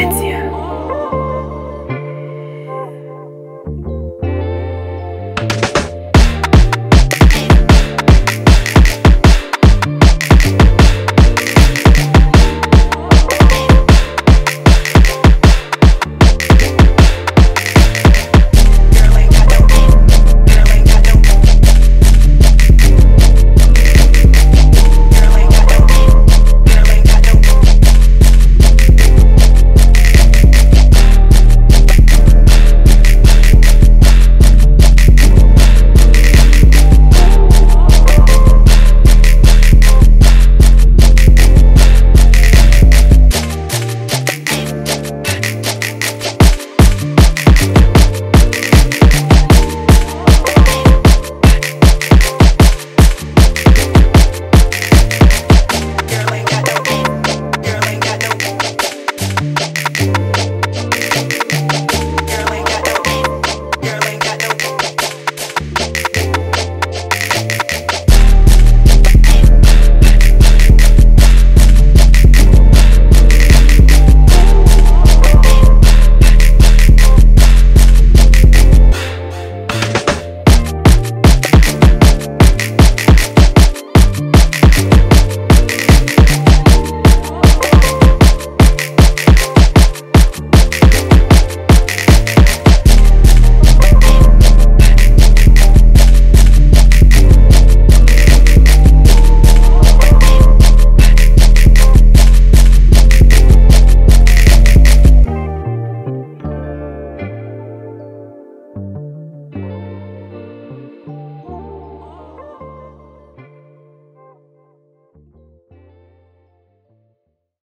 It's you.